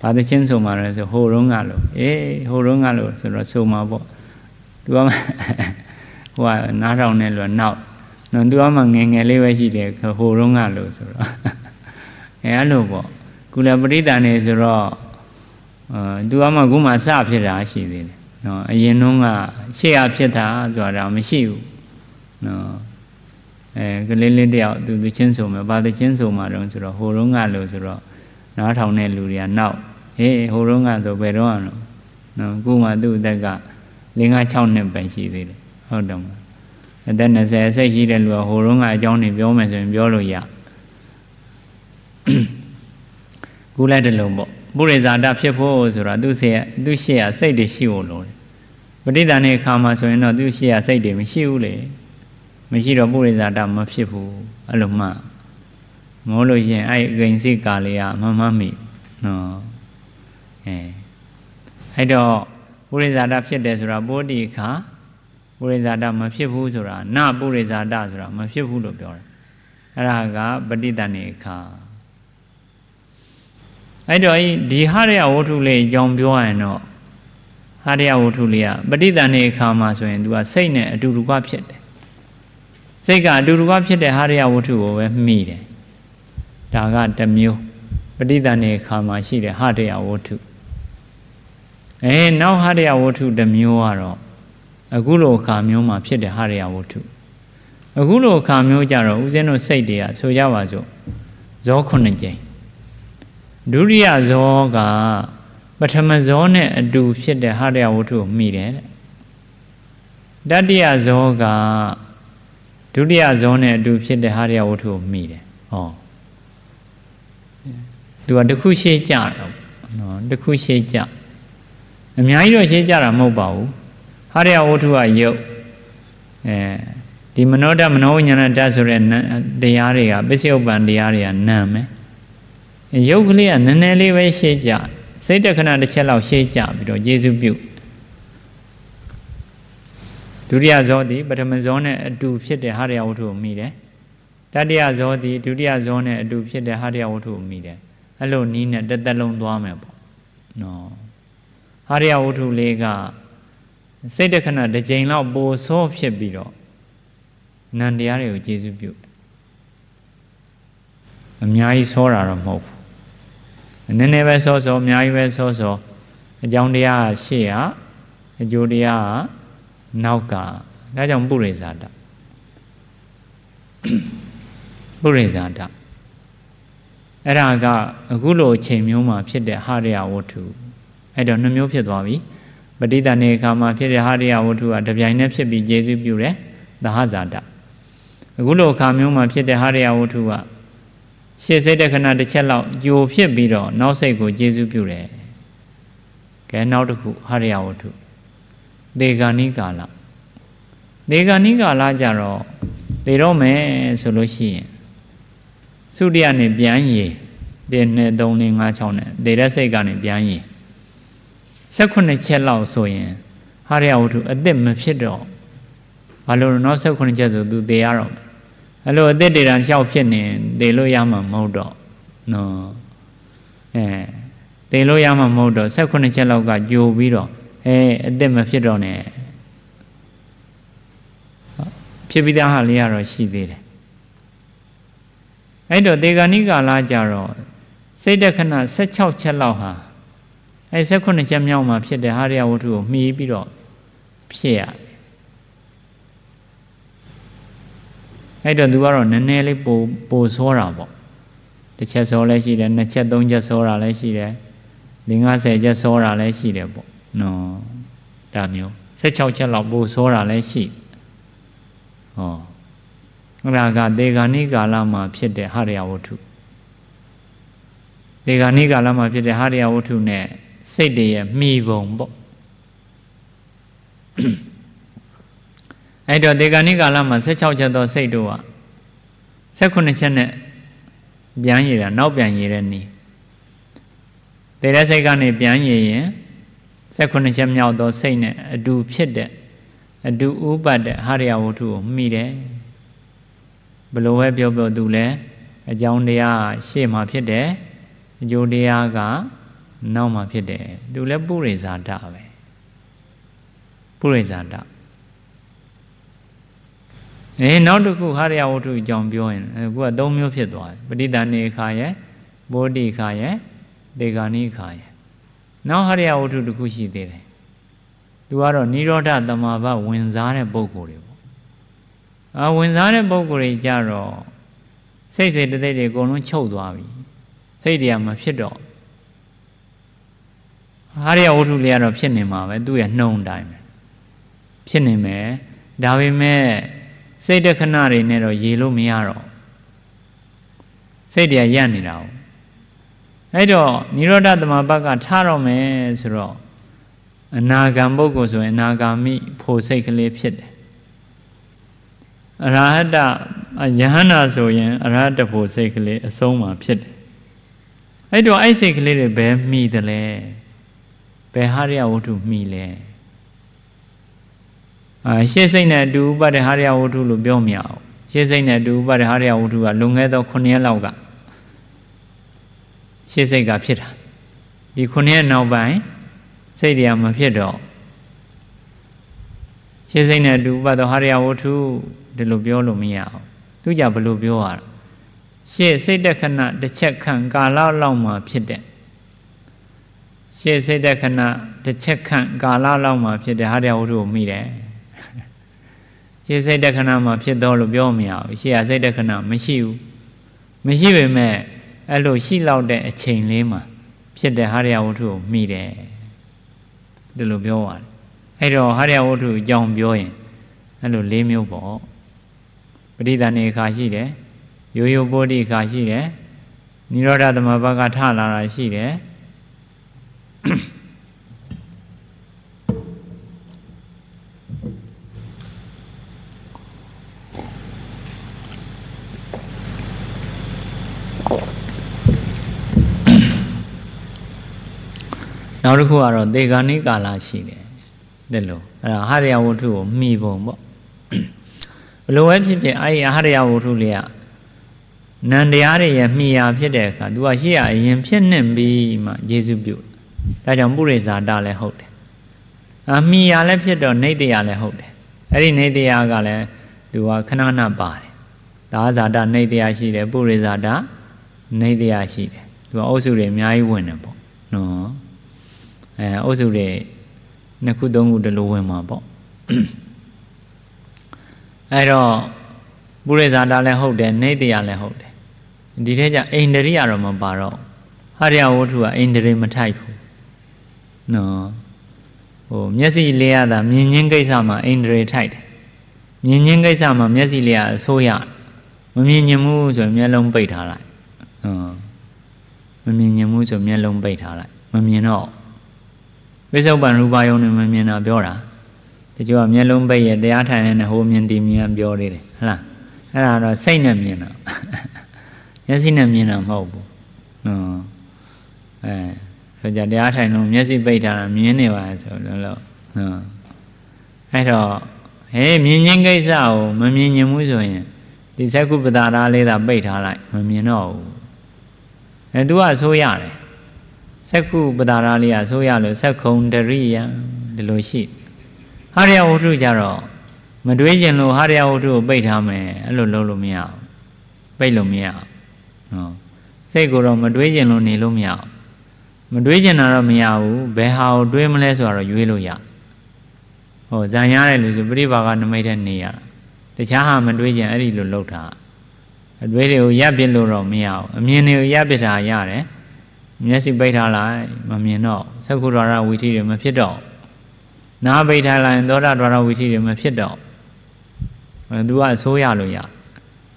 ဘာသချင်းဆိုမှာလဲဆိုဟိုတော့ငါလို့အေးဟိုတော့ငါလို့ဆိုတော့ဆိုမှာပေါ့သူကဟိုကနားထောင်နေလို့နောက် နော်သူကမှငယ်ငယ်လေးပဲရှိတယ်ဟိုတော့ငါလို့ဆိုတော့အဲအဲ့လိုပေါ့ကုလပရိသန်နေဆိုတော့အာသူကမှခုမှစဖြစ်တာရှိသေးတယ်နော်အရင်တုန်းကရှေ့ရဖြစ်တာဆိုတာမရှိဘူးနော်အဲကလေးလေးတယောက်သူသချင်းဆိုမှာဘာသချင်းဆိုမှာတော့ဆိုတော့ဟိုတုန်းကလို့ဆိုတော့နားထောင်တဲ့လူတွေကနောက်ဟေးဟိုတုန်းကဆိုဘယ်တော့အောင်နော်ခုမှသူ့အသက်က5 6နှစ်ပဲရှိသေးတယ်ဟုတ်တယ်မလား အသက်20အဆက်ရှိတဲ့လူကဟိုတုန်းကအကြောင်းတွေပြောမယ်ဆိုရင်ပြောလို့ရခုလည်းတလုံးပေါ့ပုရိဇာတဖြစ်ဖို့ဆိုတာသူ့ဆေသူ့ရှေ့ရစိတ်တွေရှိဖို့လိုတယ်ပဋိသန္ဓေခါမှာဆိုရင်တော့သူ့ရှေ့ရစိတ်တွေမရှိဘူးလေမရှိတော့ပုရိဇာတမဖြစ်ဘူးအဲ့လိုမှမဟုတ်လို့ရှင်အဲ့အဂိန်စိကာလေးကမမမိနော်အဲအဲ့တော့ပုရိဇာတဖြစ်တယ်ဆိုတာပိုးတိခါ ပုရိဇာတမဖြစ်ဘူးဆိုတာနပုရိဇာတဆိုတာမဖြစ်ဘူးလို့ပြောတယ်အဲ့ဒါကပဋိသန္ဓေခါအဲ့တော့ဒီဟရယဝတ္ထုလေးအကြောင်းပြောရရင်တော့ဟရယဝတ္ထုလေးကပဋိသန္ဓေခါမှာဆိုရင် तू ကစိတ်နဲ့အတူတူကဖြစ်တယ်စိတ်ကအတူတူကဖြစ်တဲ့ဟရယဝတ္ထုကိုပဲမိတယ်ဒါကတစ်မျိုးပဋိသန္ဓေခါမှာရှိတဲ့ဟရယဝတ္ထုအဲနောက်ဟရယဝတ္ထုတစ်မျိုးကတော့ အခုလိုအခါမျိုးမှာဖြစ်တဲ့ဟရယဝတ္ထုအခုလိုအခါမျိုးကြတော့ဦးဇင်းတို့စိတ်တွေကဆိုကြပါစို့ဇောခုနှစ်ကြိမ်ဒုတိယဇောကပထမဇောနဲ့အတူဖြစ်တဲ့ဟရယဝတ္ထုကိုမိတယ်တဲ့တတိယဇောကဒုတိယဇောနဲ့အတူဖြစ်တဲ့ဟရယဝတ္ထုကိုမိတယ်ဟောသူကတခုရှေ့ကြတော့နော်တခုရှေ့ကြအများကြီးတော့ရှေ့ကြတာမဟုတ်ပါဘူး ဟရယဝတ္ထုကယုတ်အဲဒီမနောတမနောဝိညာဏတဆိုတဲ့တရားတွေကပစ္စယုပ္ပန်တရားတွေကနာမယ်ရုပ်ကလေးကနည်းနည်းလေးပဲရှေ့ကြစိတ်တခဏတစ်ချက်လောက်ရှေ့ကြပြီးတော့ယေရှုပြုဒုတိယဇောသည်ပထမဇောနဲ့အတူဖြစ်တဲ့ဟာရယဝတ္ထုကိုမိတယ်တတိယဇောသည်ဒုတိယဇောနဲ့အတူဖြစ်တဲ့ဟာရယဝတ္ထုကိုမိတယ်အဲ့လိုနီးနဲ့တစ်သက်လုံးသွားမယ်ပေါ့နော်ဟာရယဝတ္ထုလေးက စိတ်တခဏတစ်ကြိမ်လောက်ပိုစောဖြစ်ပြီးတော့နန္တရားတွေကိုကျေစုပြုအများကြီးစောတာတော့မဟုတ်ဘူးနည်းနည်းပဲစောစောအများကြီးပဲစောစောအကြောင်းတရားကရှေ့ကအကျိုးတရားကနောက်ကဒါကြောင့်ပုရိဇာတပုရိဇာတအဲ့ဒါကအခုလိုအချိန်မျိုးမှာဖြစ်တဲ့ဟာရယဝတ္ထုအဲ့တော့နှမျိုးဖြစ်သွားပြီ ပဋိသန္ဓေခါမှာဖြစ်တဲ့ဟာရယဝတ္ထုကတပြိုင်တည်းဖြစ်ပြီးကျေစုပြုတယ်သဟဇာတအခုလိုအခါမျိုးမှာဖြစ်တဲ့ဟာရယဝတ္ထုကရှေ့စိတ်တခဏတစ်ချက်လောက်ကြိုဖြစ်ပြီးတော့နောက်စိတ်ကိုကျေစုပြုတယ်ကဲနောက်တစ်ခုဟာရယဝတ္ထုဒေဂာနိကာလဒေဂာနိကာလကြတော့ဒေတော့မယ်ဆိုလို့ရှိရင်သုတ္တရနဲ့ပြန်ရေ1 2 3 4 5 6နဲ့ဒေရစိတ်ကနေပြန်ရေ 16ချက်လောက်ဆိုရင်ဟာရယဝတ္ထုအစ်စ်မဖြစ်တော့ဘာလို့လဲနော်16ချက်ဆိုသူသေရတော့မယ်အဲ့လိုအသက်တေတံလျှောက်ဖြစ်နေသေလို့ရမှာမဟုတ်တော့နော်အဲသေလို့ရမှာမဟုတ်တော့16ချက်လောက်ကကြိုပြီးတော့အဲအသက်မဖြစ်တော့နဲ့ဖြစ်ပြီးသားဟာလေးကတော့ရှိသေးတယ်အဲ့တော့ဒေဂာနိကာလကြတော့စိတ်တခဏ16ချက်လောက်ဟာ အဲ16ချက်မြောက်မှာဖြစ်တဲ့ဟာရယဝတ္ထုကိုမှီပြီးတော့ဖြစ်ရအဲ့တော့သူကတော့နည်းနည်းလေးပိုပိုစောတာပေါ့တစ်ချက်စောလည်းရှိတယ်နှစ်ချက်သုံးချက်စောတာလည်းရှိတယ်50ချက်စောတာလည်းရှိတယ်ပေါ့နော်ဒါမျိုး16ချက်လောက်ပိုစောတာလည်းရှိဟောအဲ့ဒါကဒေဂာနိကာလမှာဖြစ်တဲ့ဟရိယဝတ္ထုဒေဂာနိကာလမှာဖြစ်တဲ့ဟရိယဝတ္ထုနဲ့ စိတ်တည်းရဲ့မှီပုံပေါ့အဲ့တော့ဒေဂာနိကာလမှာ16ချက်သောစိတ်တို့က18ချက်နဲ့ပြန်ရည်တာနောက်ပြန်ရည်တဲ့နည်းတေတဲ့စိတ်ကနေပြန်ရည်ရင်18ချက်မြောက်သောစိတ်နဲ့အတူဖြစ်တဲ့အတူဥပတ်တဲ့ဟာရယဝတ္ထုကိုမိတယ်ဘလို့ပဲပြောပြောသူလဲအကြောင်းတရားရှေ့မှာဖြစ်တယ်အကျိုးတရားက နောက်မှာဖြစ်တယ်သူလဲပုရိဇာတပဲပုရိဇာတအေးနောက်တစ်ခုဟာရယဝတ္ထုအကြောင်းပြောရင်အခုက၃မျိုးဖြစ်သွားတယ်ပဋိသန္ဓေခါရဲ့ဘောဓိခါရဲ့ဒေဂာနိခါရဲ့နောက်ဟာရယဝတ္ထုတစ်ခုရှိသေးတယ်သူကတော့និရောဓတမာဘဝင်စားတဲ့ပုံကိုယ်တွေပေါ့အာဝင်စားတဲ့ပုံကိုယ်တွေကြတော့စိတ်စိတ်တသိက်တွေအကုန်လုံးချုပ်သွားပြီစိတ်တွေကမဖြစ်တော့ ဟာရယဝတ္ထုလေးကတော့ဖြစ်နေမှာပဲသူ့ရဲ့နှုံတိုင်းပဲဖြစ်နေမယ်ဒါပေမဲ့စိတ်တခဏတွေနဲ့တော့ရေလို့မရတော့စိတ်တွေကရပ်နေတာ哦အဲ့တော့និရောဓသမဘကထားတော့မယ်ဆိုတော့အနာဂံပုဂ္ဂိုလ်ဆိုရင်အနာဂါမိဖို့စိတ်ကလေးဖြစ်တယ်အရဟတယဟန္တာဆိုရင်အရဟတဖို့စိတ်ကလေးအဆုံးမှာဖြစ်တယ်အဲ့တော့အဲ့စိတ်ကလေးတွေဘယ်မိတယ်လဲ ဘယ်ဟာရယဝတ္ထုမိလဲအာရှေ့စိတ်နဲ့အတူဥပတဲ့ဟာရယဝတ္ထုလို့ပြောမရအောင်ရှေ့စိတ်နဲ့အတူဥပတဲ့ဟာရယဝတ္ထုကလွန်ခဲ့သော9ရက်လောက်ကရှေ့စိတ်ကဖြစ်တာဒီ9ရက်နောက်ပိုင်းစိတ်တွေကမဖြစ်တော့ရှင်းစိတ်နဲ့တူပတ်သောဟာရယဝတ္ထုဒီလိုပြောလို့မရအောင်သူကြဘလို့ပြောရတာရှေ့စိတ်တခဏတစ်ချက်ခန့်ကာလလောက်မှဖြစ်တဲ့ ရှေ့စိတ်တခဏတစ်ချက်ခန့်ကာလလောက်မှဖြစ်တဲ့ဟာရယဝတ္ထုကိုမိတယ်ရှေ့စိတ်တခဏမှဖြစ်တော့လို့ပြောမရဘူးရှေ့ကစိတ်တခဏမရှိဘူးမရှိပေမဲ့အဲ့လိုရှိလောက်တဲ့အချိန်လေးမှာဖြစ်တဲ့ဟာရယဝတ္ထုကိုမိတယ်ဒီလိုပြောပါတယ်အဲ့တော့ဟာရယဝတ္ထုအကြောင်းပြောရင်အဲ့လို၄မျိုးပေါ့ပဋိသန္ဓေခါရှိတယ်ရိုးရိုးပိုးတိခါရှိတယ်နိရောဓသမဘကထလာတာရှိတယ် နောက်တစ်ခုကတော့သေဂာနိကာလရှိတယ်တဲ့လို့အဲ့ဒါဟရိယဝတ္ထုကိုမှီပုံပေါ့ဘလို့ပဲဖြစ်ဖြစ်အဲ့ဒီဟရိယဝတ္ထုလေးကနန္တရားတွေရဲ့မှီရာဖြစ်တဲ့အခါ तू ကရှေ့ကအရင်ဖြစ်နေပြီးမှယေရှုပြု ဒါကြောင့်ပုရိဇာတလည်းဟုတ်တယ်အမှီရာလည်းဖြစ်တော့နေတရားလည်းဟုတ်တယ်အဲ့ဒီနေတရားကလည်း तू ကခဏခဏပါတယ်ဒါဇာတနေတရားရှိတယ်ပုရိဇာတနေတရားရှိတယ် तू ကအုပ်စုတွေအများကြီးဝင်တယ်ပေါ့နော်အဲအုပ်စုတွေနှစ်ခုသုံးခုတလို့ဝင်မှာပေါ့အဲတော့ပုရိသတာလည်းဟုတ်တယ်နေတရားလည်းဟုတ်တယ်ဒီထဲကျအိန္ဒြိယတော့မပါတော့ဟရိယဝတ္ထုကအိန္ဒြေမထိုက်ဘူး နော်ဟိုမျက်စိလေးရတာမြင်ချင်းကိစ္စမှာအိန္ဒြေထိုက်တယ်မြင်ချင်းကိစ္စမှာမျက်စိလေးရအဆိုးရမမြင်ညင်မှုဆိုရင်မျက်လုံးပိတ်ထားလိုက်ဟောမမြင်ညင်မှုဆိုမျက်လုံးပိတ်ထားလိုက်မမြင်တော့ဝိသုပန်ရူပယုံနဲ့မမြင်တာပြောတာတချို့ကမျက်လုံးပိတ်ရတရားထိုင်နေဟိုမြင်တီမြင်ပြောသေးတယ်ဟလားအဲ့ဒါတော့စိတ်နဲ့မြင်တာမျက်စိနဲ့မြင်တာမဟုတ်ဘူးနော်အဲ ဆိုကြတရားထိုင်လို့မျက်စိပိတ်ထားတာမြင်နေပါဆိုလို့လို့နော်အဲ့တော့ဟေးမြင်ချင်းကိစ္စကိုမမြင်ញဘူးဆိုရင်ဒီသက္ကုပ္ပတာရာလေးသာပိတ်ထားလိုက်မမြင်တော့ဘူးအဲ तू ကအဆိုးရတယ်စက္ခုပဒါရလေးကဆိုရလို့စက္ခုံတရိယဒီလိုရှိဟာရယဝတ္ထုကြတော့မတွေးကျင်လို့ဟာရယဝတ္ထုကိုပိတ်ထားမယ်အဲ့လိုလုပ်လို့မရဘူးပိတ်လို့မရဘူးနော်စိတ်ကိုတော့မတွေးကျင်လို့နေလို့မရဘူး မတွေးကျင်တာတော့မရဘူးဘယ်ဟာကိုတွေးမလဲဆိုတော့ရွေးလို့ရဟဟောဇံရတဲ့လူဆိုပရိပါကနမိတ်တဲ့နေရတခြားဟာမတွေးကြအဲ့ဒီလိုလှုပ်တာအတွေးတွေကိုရပ်ပစ်လို့တော့မရဘူးအမြင်တွေကိုရပ်ပစ်တာရတယ်မျက်စိပိတ်ထားလိုက်မမြင်တော့သက္ကုဒ္ဒရဝိသီတွေမဖြစ်တော့နားပိတ်ထားလိုက်သောတာဒွါရဝိသီတွေမဖြစ်တော့သူကအဆိုးရလို့ရ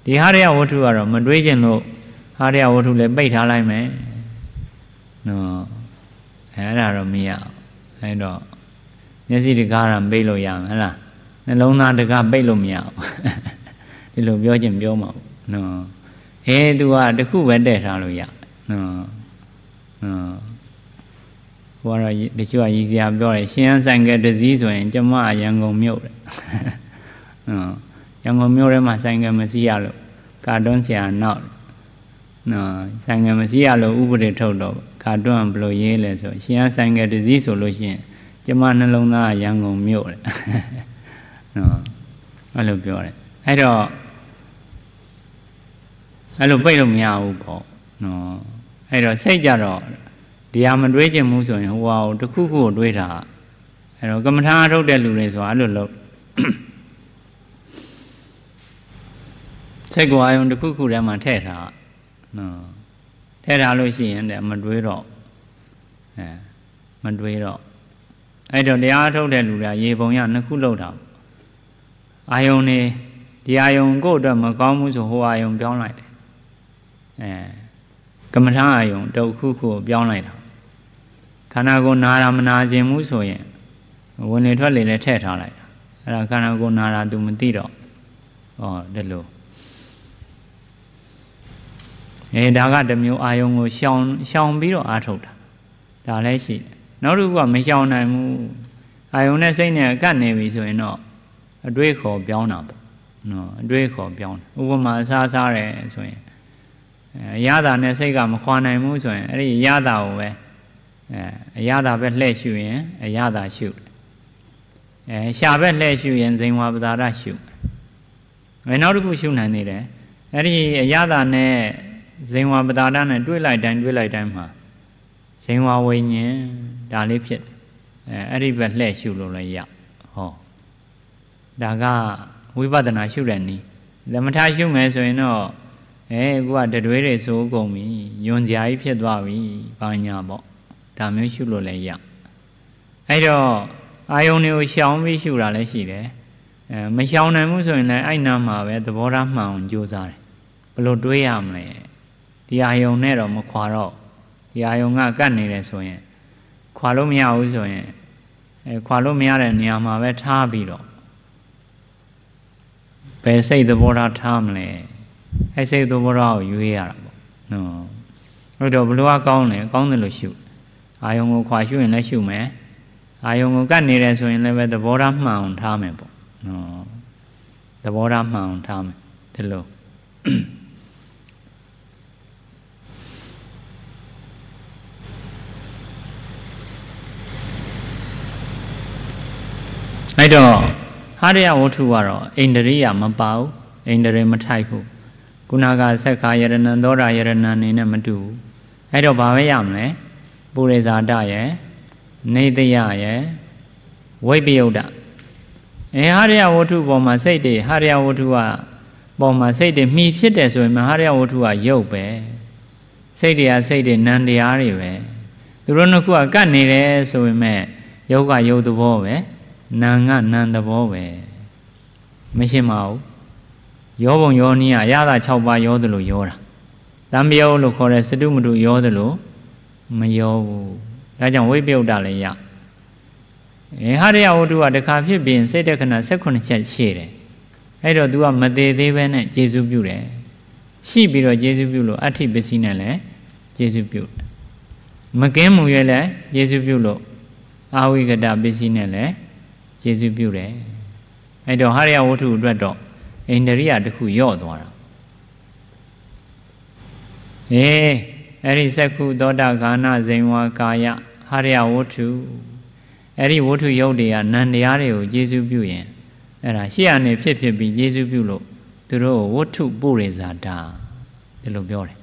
ဒီဟာရယဝတ္ထုကတော့မတွေးခြင်းလို့ဟာရယဝတ္ထုလည်းပိတ်ထားလိုက်မယ် နော်အဲ့ဒါတော့မရအဲ့တော့မျက်စိတကားရပိတ်လို့ရမယ်ဟလားနှလုံးသားတကားပိတ်လို့မရဘူးဒီလိုပြောခြင်းပြောမှာနော်ဟဲသူကတခုပဲတဲ့ထားလို့ရနော်နော်ဟိုကတော့တချို့ကရည်စရာပြောတယ်ရှင်ဟန်ဆိုင်ကတစည်းဆိုရင်ကျမရန်ကုန်မြို့တယ်နော်ရန်ကုန်မြို့ထဲမှာဆိုင်ကမစီးရလို့ကာတွန်းဆရာနောက်နော်ဆိုင်ကမစီးရလို့ဥပဒေထုတ်တော့ ကာတွန်းဘယ်လိုရေးလဲဆိုရှင်ဟန်ဆိုင်ကတစည်းဆိုလို့ရှိရင်ကျမနှလုံးသားရန်ကုန်မြို့တယ်နော်အဲ့လိုပြောတယ်အဲ့တော့အဲ့လိုပိတ်လို့မရဘူးပေါ့နော်အဲ့တော့စိတ်ကြတော့ဒီဟာမတွေးချင်ဘူးဆိုရင်ဟိုဟာကိုတစ်ခုခုကိုတွေးတာအဲ့တော့ကမ္မထာအထုတ်တဲ့လူတွေဆိုတာအဲ့လိုလုပ်စိတ်ကိုအာယုံတစ်ခုခုထဲမှာထည့်ထားနော် ထည့်ထားလို့ရှိရင်တဲ့မတွေးတော့အဲမတွေးတော့အဲ့တော့တရားထုတ်တဲ့လူတွေကရေပုံရနှစ်ခုလောက်တာအာယုံနေဒီအာယုံကိုယ့်အတွက်မကောင်းဘူးဆိုဟိုအာယုံပြောင်းလိုက်တယ်အဲကမ္မထာအာယုံတခုခုကိုပြောင်းလိုက်တာခန္ဓာကိုယ်နာတာမနာခြင်းဘူးဆိုရင်ဝင်လေထွက်လေလည်းထည့်ထားလိုက်တာအဲ့ဒါခန္ဓာကိုယ်နာတာ तू မသိတော့ဩဒါလို့ အဲဒါကတမျိုးအာယုံကိုရှောင်ရှောင်ပြီးတော့အားထုတ်တာဒါလည်းရှိတယ်နောက်တစ်ခုကမရှောင်နိုင်ဘူးအာယုံနဲ့စိတ်နဲ့ကတ်နေပြီဆိုရင်တော့အတွေးခေါ်ပြောင်းတာပေါ့နော်အတွေးခေါ်ပြောင်းဥပမာအစားစားတယ်ဆိုရင်အဲရတာနဲ့စိတ်ကမခွာနိုင်ဘူးဆိုရင်အဲ့ဒီရတာကိုပဲအဲအရသာပဲလှည့်ရှုရင်အရသာရှုတယ်အဲရှာပဲလှည့်ရှုရင်ဇိမ်ဝါပဒါရရှုအဲနောက်တစ်ခုရှုနိုင်သေးတယ်အဲ့ဒီအရသာနဲ့ ဇိမ်ဝါပဒါရနဲ့တွေးလိုက်တိုင်းတွေးလိုက်တိုင်းမှာဇိမ်ဝါဝိညာဉ်ဒါလေးဖြစ်အဲအဲ့ဒီပဲလှည့်ရှုလို့လည်းရဟောဒါကဝိပဿနာရှုတဲ့နည်းသမထရှုမယ်ဆိုရင်တော့အဲကိုကတတွေးတွေစိုးကုန်ပြီယွန်ကြာကြီးဖြစ်သွားပြီဘာညာပေါ့ဒါမျိုးရှုလို့လည်းရအဲ့တော့အာယုန်တွေကိုရှောင်ပြီးရှုတာလည်းရှိတယ်အဲမရှောင်နိုင်ဘူးဆိုရင်လည်းအဲ့နာမှာပဲသဘောထားမှန်အောင်ကြိုးစားတယ်ဘလို့တွေးရမလဲ ဒီအာယုန်နဲ့တော့မခွာတော့ဒီအာယုန်ကကတ်နေတယ်ဆိုရင်ခွာလို့မရဘူးဆိုရင်အဲခွာလို့မရတဲ့နေရာမှာပဲထားပြီးတော့ဘယ်စိတ်သဘောထားထားမလဲအဲစိတ်သဘောထားကိုရွေးရတာပေါ့နော်အဲ့တော့ဘလို့ကကောင်းလဲကောင်းတယ်လို့ရှုအာယုံကိုခွာရှုရင်လည်းရှုမယ်အာယုံကိုကတ်နေတယ်ဆိုရင်လည်းပဲသဘောထားမှန်အောင်ထားမယ်ပေါ့နော်သဘောထားမှန်အောင်ထားမယ်ဒီလိုအဲ့တော့ ဟာရယဝတ္ထုကတော့အိန္ဒြိယမပါဘူးအိန္ဒြေမထိုက်ဘူးခုနကဆက်ခါယရဏံသောတာယရဏံနေနဲ့မတူဘူးအဲ့တော့ဘာပဲရမလဲပုရိဇာတရဲ့နေတယရဲ့ဝိပယုတ်တအဲဟာရယဝတ္ထုပေါ်မှာစိတ်တွေဟာရယဝတ္ထုကပေါ်မှာစိတ်တွေမှီဖြစ်တယ်ဆိုရင်မဟာရယဝတ္ထုကရုပ်ပဲစိတ်တွေကစိတ်တွေနံတရားတွေပဲသူတို့နှစ်ခုကကတ်နေတယ်ဆိုပေမဲ့ယုတ်ကယုတ်သဘောပဲ နာကနံသဘောပဲမရှင်းပါဘူးယောဘုံယောနီးကအရသာ6ပါးယောသလိုယောတာတံပြောလို့ခေါ်တဲ့စတုမတုယောသလိုမယောဘူးဒါကြောင့်ဝိပယုတ်တလည်းရအဲဟာရယဝတ္ထုကတခါဖြစ်ပြီးစိတ်တက္ခဏ16ချက်ရှိတယ်အဲ့တော့ तू ကမသေးသေးပဲနဲ့ကျေစုပြုတယ်ရှိပြီးတော့ကျေစုပြုလို့အဋ္ဌိပစ္စည်းနဲ့လည်းကျေစုပြုမကင်းမှုရဲ့လည်းကျေစုပြုလို့အာဝိကတပစ္စည်းနဲ့လည်း ကျေစုပြုတယ်အဲ့တော့ဟာရယဝတ္ထုအတွက်တော့အိန္ဒြိယတစ်ခုယော့သွားတာအေးအဲ့ဒီသက္ခုသောတာဂာနဇိန်ဝါကာယဟာရယဝတ္ထုအဲ့ဒီဝတ္ထုယုတ်တွေကနန္တရားတွေကိုကျေစုပြုရင်အဲ့ဒါရှေ့အနေဖြစ်ဖြစ်ပြီးကျေစုပြုလို့သူတို့ဝတ္ထုပုရိဇာတာဒီလိုပြောတယ်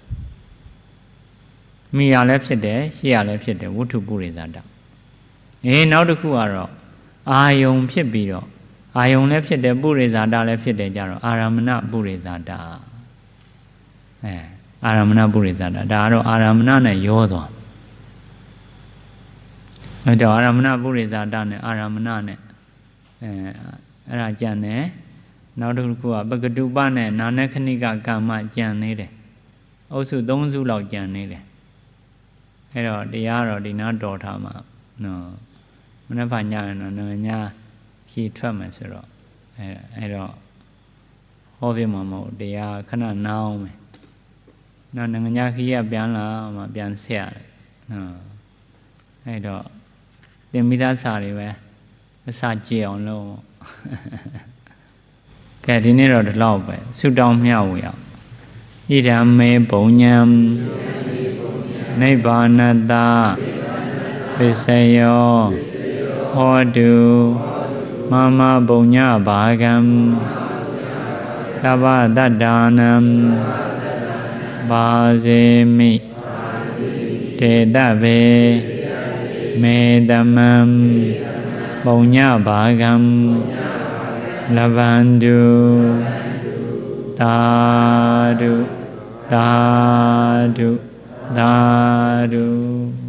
မိရလည်းဖြစ်တယ်ရှေ့ရလည်းဖြစ်တယ်ဝတ္ထုပုရိဇာတာအေးနောက်တစ်ခုကတော့ အာယုံဖြစ်ပြီးတော့အာယုံလည်းဖြစ်တယ်ပုရိဇာတလည်းဖြစ်တယ်ကြတော့အာရမဏပုရိဇာတအဲအာရမဏပုရိဇာတဒါကတော့အာရမဏနဲ့ရောသွားအဲတော့အာရမဏပုရိဇာတနဲ့အာရမဏနဲ့အဲအဲ့ဒါကြံတယ်နောက်တစ်ခုကပကတုပနဲ့နာနခဏိကကမ္မကြံနေတယ်အုပ်စု၃စုလောက်ကြံနေတယ်အဲ့တော့တရားတော့ဒီနာတော်ထားမှာနော်မ နေ့ကညရင်တော့ညခီထွက်မယ်ဆိုတော့အဲအဲ့တော့ဟောပြမှာမဟုတ်တရားခဏနားအောင်မယ်နောက်နိုင်ငံညာခီကပြန်လာမှပြန်ဆက်ရတယ်နော်အဲ့တော့သင်မိသားစာတွေပဲအစာကြည့်အောင်လုပ်ကဲဒီနေ့တော့ဒီလောက်ပဲဆုတောင်းမြှဝေအောင်ဣဒံမေပုံညံနိဗ္ဗာနတပစ္စယော ဟောတုမမပုံညဘာကံသဗ္ဗတတ္တာနံဘာဇေမိတေတဗေမေတမံပုံညဘာကံလဗန္တုသာဓုသာဓုသာဓု